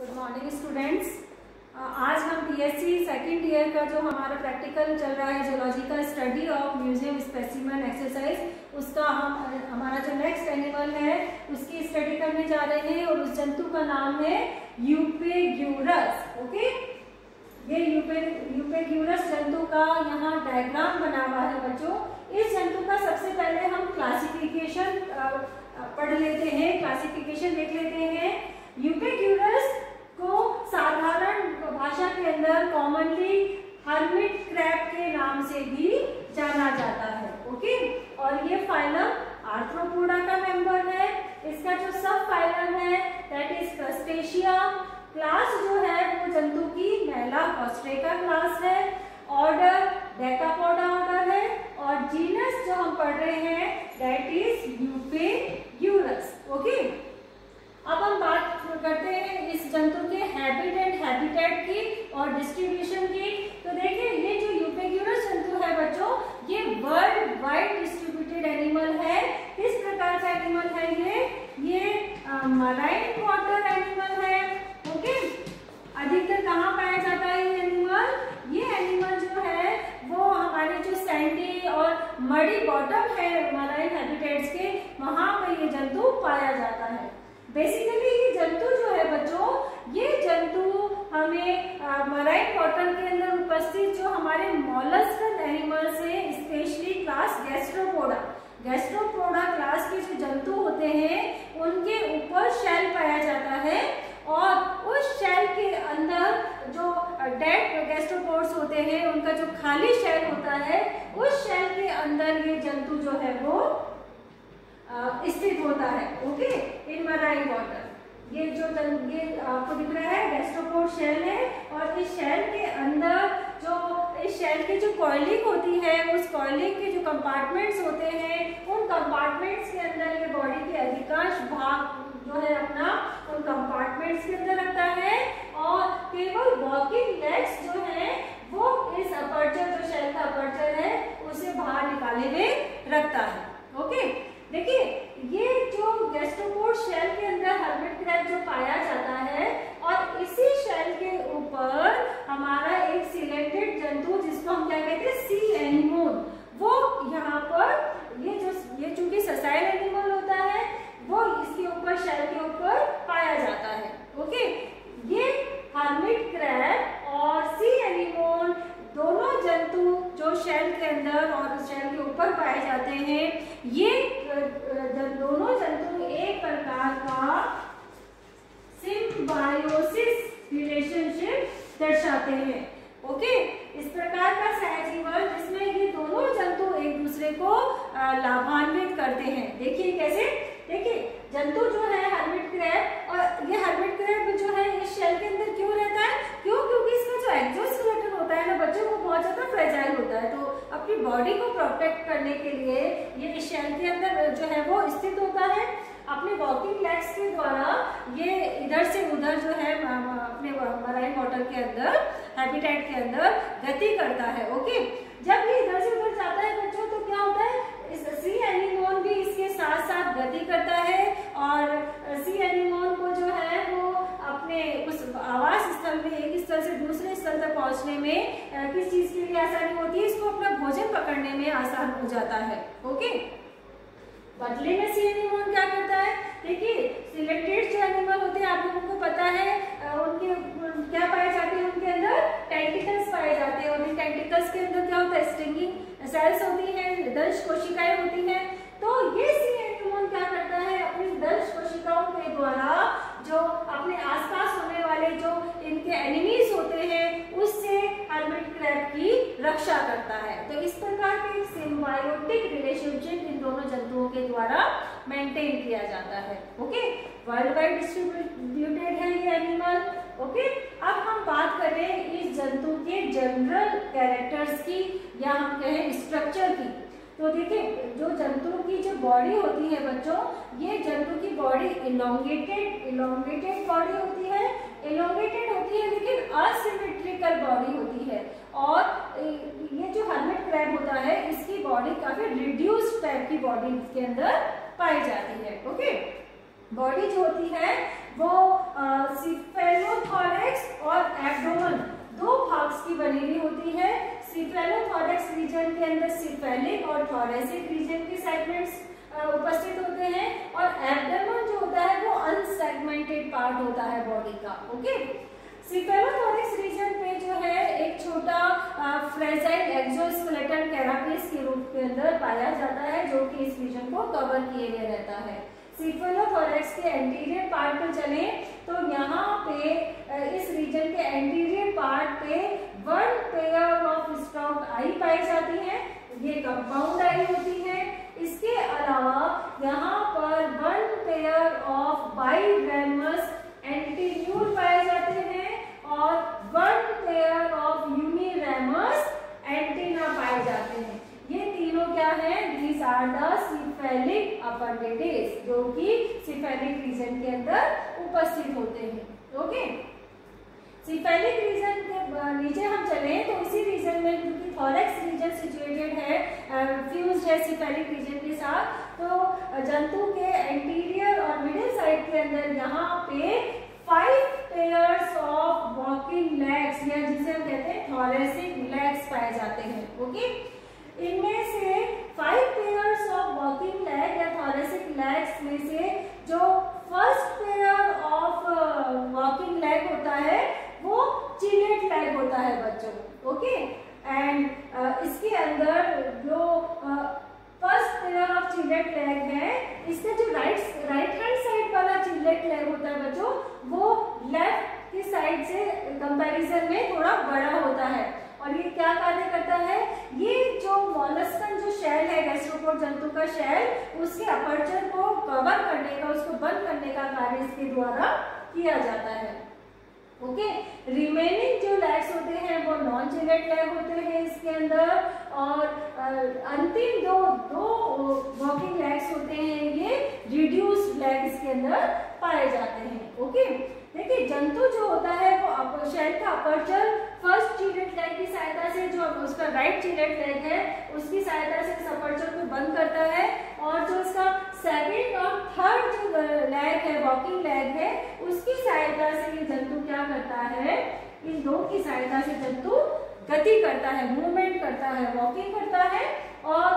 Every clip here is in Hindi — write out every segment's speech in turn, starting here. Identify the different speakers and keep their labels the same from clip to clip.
Speaker 1: गुड मॉर्निंग स्टूडेंट्स आज हम बीएससी सेकेंड ईयर का जो हमारा प्रैक्टिकल चल रहा है जोलॉजी का study of museum specimen exercise उसका हम, हमारा जो नेक्स्ट एनिमल है, उसकी स्टडी करने जा रहे हैं और उस जंतु का नाम है यूपेग्यूरस ओके ये यूपे यूपेग्यूरस जंतु का यहाँ डायग्राम बना हुआ है बच्चों। इस जंतु का सबसे पहले हम क्लासिफिकेशन पढ़ लेते हैं क्लासिफिकेशन देख लेते हैं। यूपेग्यूरस भाषा के अंदर कॉमनली हर्मिट क्रैब के नाम से भी जाना जाता है ओके और ये फाइलम आर्थ्रोपोडा का मेंबर है। इसका जो सब फाइलम है दैट इज़ क्रस्टेशिया क्लास जो है, वो जंतु की महिला ऑस्ट्रेका क्लास है। ऑर्डर डेकापोडा ऑर्डर है। और जीनस जो हम पढ़ रहे हैं दैट इज़ यूपे यूरस ओके अब हम बात करते हैं इस जंतु के हैबिट एंड हैबिटेट की और डिस्ट्रीब्यूशन की। तो देखिए, ये जो यूपेग्यूरस जंतु है बच्चों, ये वर्ल्ड वाइड डिस्ट्रीब्यूटेड एनिमल है। किस प्रकार का एनिमल है ये? ये मराइन वाटर एनिमल है। ओके अधिकतर कहाँ पाया जाता है ये एनिमल ये एनिमल जो है, वो हमारे जो सैंडी और मड़ी बॉटम है मराइन हैबिटेट्स के, वहाँ पर ये जंतु पाया जाता है। बेसिकली ये जंतु जो है बच्चों, ये जंतु हमें मराइन वाटर के अंदर उपस्थित जो हमारे मॉलस्कन एनिमल्स है specially class Gastropoda Gastropoda class के जो जंतु होते हैं, उनके ऊपर शेल पाया जाता है और उस शेल के अंदर जो डेड गैस्ट्रोपोड्स होते हैं, उनका जो खाली शेल होता है, उस शेल के अंदर ये जंतु जो है वो स्थित होता है। ओके? इन मराइन वाटर ये जो ये आपको दिख रहा है गैस्ट्रोपोड शेल है और इस शेल के अंदर जो, इस शेल की जो कॉइलिंग होती है, उस कॉइलिंग के जो कंपार्टमेंट्स होते हैं, उन कंपार्टमेंट्स के अंदर ये बॉडी के अधिकांश भाग जो है अपना, उन कंपार्टमेंट्स के अंदर रखता है और केवल वॉकिंग लेग्स जो है, वो इस अपर्चर जो शेल का अपर्चर है, उसे बाहर निकाले हुए रखता है ओके देखिए ये जो गैस्ट्रोपोड शेल के अंदर हर्मिट क्रैब जो पाया जाता है और इसी शेल के ऊपर हमारा एक सिलेक्टेड जंतु जिसको हम क्या कहते हैं सी एनिमोन वो यहाँ पर ये जो ये चूँकि ससाइल एनिमल होता है वो इसके ऊपर शेल के ऊपर पाया जाता है ओके ये हर्मिट क्रैब और सी एनिमोन दोनों जंतु जो शेल के अंदर और शेल के ऊपर पाए जाते हैं ये दोनों जंतु एक प्रकार का सिम्बायोसिस रिलेशनशिप दर्शाते हैं। ओके इस प्रकार का सहजीवन जिसमें ये दोनों जंतु एक दूसरे को लाभान्वित करते हैं। देखिए कैसे? देखिए, जंतु जो है हर्मिट क्रैब और ये हर्मिट क्रैब जो है इस शेल के अंदर क्यों रहता है? क्यों? क्योंकि इसका जो एक्जोस्केलेटन होता है ना बच्चों को बहुत ज़्यादा फ्रेजाइल होता है। तो अपनी बॉडी को प्रोटेक्ट करने के लिए ये शेल के अंदर जो है वो स्थित होता है। अपने वॉकिंग लेग्स के द्वारा ये इधर से उधर जो है अपने मराइन वाटर के अंदर हैबिटेट के अंदर गति करता है ओके जब ये इधर से उधर जाता है बच्चों तो क्या होता है? इस सी एनिमोन भी इसके साथ साथ गति करता है और सी एनिमोन को जो है, वो अपने उस आवास स्थल में, एक स्थल से दूसरे स्थल तक पहुँचने में किस चीज़ के लिए आसानी होती है? इसको अपना भोजन पकड़ने में आसान हो जाता है ओके बदले में सी एनिमल क्या करता है? देखिए सिलेक्टेड जो एनिमल होते हैं, आप लोगों को पता है उनके क्या पाए जाते हैं उनके अंदर? टेंटिकल्स पाए जाते हैं। और इन टेंटिकल्स के अंदर क्या होता है? स्टिंगिंग सेल्स होती हैं, दंश कोशिकाएँ होती हैं। तो ये सी एनिमल क्या करता है? अपनी दंश कोशिकाओं के द्वारा जो अपने आसपास होने वाले जो इनके एनिमीज होते हैं, उससे हर्मिट क्रैब की रक्षा करता है। तो इस प्रकार के सिम्बायोटिक रिलेशनशिप इन दोनों जंतुओं के द्वारा किया जाता है ओके वर्ल्ड वाइड डिस्ट्रीब्यूटेड है ये एनिमल ओके अब हम बात करें इस जंतु के जनरल कैरेक्टर्स की, या हम कहें स्ट्रक्चर की। तो देखिए, जो जंतु की जो बॉडी होती है बच्चों, ये जंतु की बॉडी इलोंगेटेड इलोंगेटेड बॉडी होती है। इलोंगेटेड होती है, लेकिन असिमेट्रिकल बॉडी होती है। और ये जो हर्मिट क्रैब होता है, इसकी बॉडी काफ़ी रिड्यूस्ड टाइप की बॉडी इसके अंदर पाई जाती है ओके बॉडी जो होती है, वो सिफेलोथोरेक्स और एब्डोमन दो भाग्स की बनी हुई होती है। सिफेलोथोरेक्स रीजन के अंदर सिफेलिक और थोरेसिक रीजन के सेगमेंट्स उपस्थित होते हैं और एब्डोमन जो होता है, वो अनसेगमेंटेड पार्ट होता है बॉडी का ओके सिफेलोथोरेक्स रीजन पे जो है, एक छोटा फ्रेजाइल एक्सोस्केलेटल कैरापिस के रूप के अंदर पाया जाता है, जो कि इस रीजन को कवर किए हुए रहता है। सिफेलोथोरेक्स के एंटीरियर पार्ट पे चले तो यहाँ पे इस रीजन के एंटीरियर पार्ट पे one pair of stalk eye पाई जाती है, ये कंपाउंड आई होती है। इसके अलावा यहाँ पर one pair of biramous antennule पाए जाते हैं और one pair of uniramous antenna पाए जाते हैं ये तीनों क्या है? These are the cephalic appendages जो कि सिफेलिक रीजन के अंदर उपस्थित होते हैं। ओके सिफेलिक रीजन के नीचे हम चले तो इसी रीजन में क्योंकि थॉरेक्स रीजन सिचुएटेड है फ्यूज है सिफेलिक रीजन के साथ तो जंतु के एंटीरियर और मिडिल साइड के अंदर यहाँ पे five pairs of walking legs या जिसे हम कहते हैं थॉरेसिक लेग्स पाए जाते हैं। ओके इनमें से five pairs of walking leg या थॉरेसिक लेग्स में से जो first pair of walking leg होता है, वो चिलेट लेग होता है बच्चों ओके एंड uh, इसके अंदर जो first pair of chelate leg है इसका जो राइट राइट हैंड साइड वाला चिलेट लेग होता है बच्चों वो लेफ़्ट की साइड से कंपैरिजन में थोड़ा बड़ा होता है और ये क्या कार्य करता है ये जो मॉलस्कन जो शेल है जंतु का शेल उसके अपर्चर को कवर करने का, उसको बंद करने का कार्य इसके द्वारा किया जाता है। ओके रिमेनिंग जो लैग्स होते हैं, वो नॉन चिलेट लैग होते हैं इसके अंदर और अंतिम दो दो वॉकिंग लैग्स होते हैं, ये रिड्यूस लैग इसके अंदर पाए जाते हैं। ओके देखिए, जंतु जो होता है, वो शेल का अपर्चर फ़र्स्ट चीलेट लैग की सहायता से जो उसका राइट चीलेट लैग है, उसकी सहायता से इस अपर्चर को बंद करता है और जो इसका सेकेंड और थर्ड जो लैग है वॉकिंग लैग है, उसकी सहायता से ये जंतु क्या करता है, इन दो की सहायता से जंतु गति करता है मूवमेंट करता है वॉकिंग करता है। और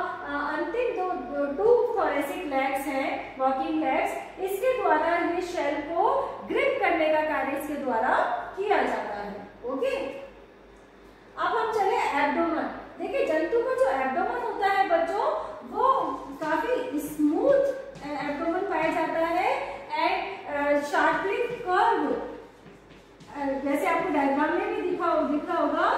Speaker 1: अंतिम दो टू थोरेसिक लेग्स हैं वॉकिंग लेग्स इसके द्वारा ये शेल को ग्रिप करने का कार्य इसके द्वारा किया जाता है ओके अब हम चले एब्डोमन देखिए जंतु का जो एब्डोमन होता है बच्चों वो काफ़ी स्मूथ एब्डोमन पाया जाता है एंड शार्पली कर्व जैसे आपको डायग्राम में भी दिखा दिख रहा होगा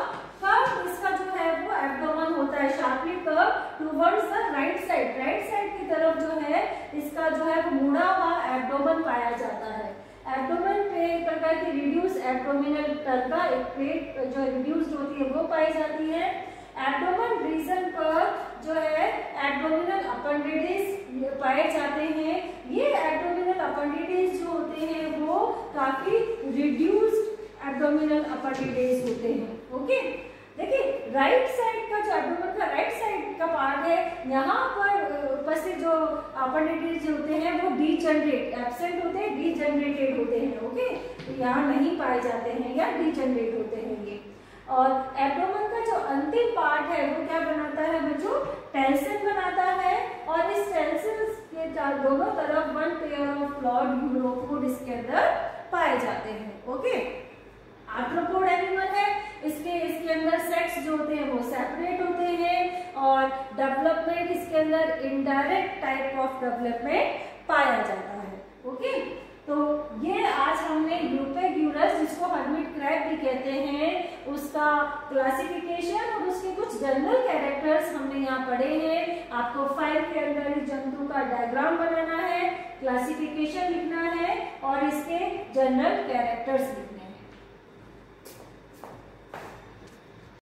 Speaker 1: कर्व इसका जो है वो एब्डोमन होता है sharply curve towards the right side right side की तरफ़ जो है, इसका जो है, मुड़ा हुआ एब्डोमन पाया जाता है। एब्डोमेन पे एक प्रकार की रिड्यूस एब्डोमिनल टर्का एक प्लेट जो रिड्यूस्ड होती है, वो पाई जाती है। एब्डोमेन रीजन पर जो है एब्डोमिनल अपेंडिटिस पाए जाते हैं। ये एब्डोमिनल अपेंडिटिस जो होते हैं, वो काफ़ी रिड्यूस्ड एब्डोमिनल अपेंडिटिस होते हैं। ओके देखिए राइट साइड का जो एब्डोमेन का राइट साइड का पार्ट है, यहाँ पर उपस्थित जो अपेंडिटिस होते हैं, वो डीजनरेट एबसेंट होते हैं डीजनरेटेड होते हैं ओके तो यहाँ नहीं पाए जाते हैं या डीजनरेट होते हैं ये और एब्डोमेन का जो अंतिम पार्ट है, वो क्या बनाता है बच्चों टेंसन बनाता है, और इस टेंसन के दोनों तरफ़ वन पेयर ऑफ़ फ्लॉड यूरोफूड इसके अंदर पाए जाते हैं ओके आर्थ्रोपोड एनिमल है। इसके इसके अंदर सेक्स जो होते हैं वो सेपरेट होते हैं और डेवलपमेंट इसके अंदर इनडायरेक्ट टाइप ऑफ़ डेवलपमेंट पाया जाता है। ओके तो ये आज हमने यूपेग्यूरस जिसको हर्मिट क्रैब भी कहते हैं, उसका क्लासिफिकेशन और उसके कुछ जनरल कैरेक्टर्स हमने यहाँ पढ़े हैं। आपको फ़ाइल के अंदर इस जंतु का डायग्राम बनाना है क्लासिफिकेशन लिखना है और इसके जनरल कैरेक्टर्स लिखना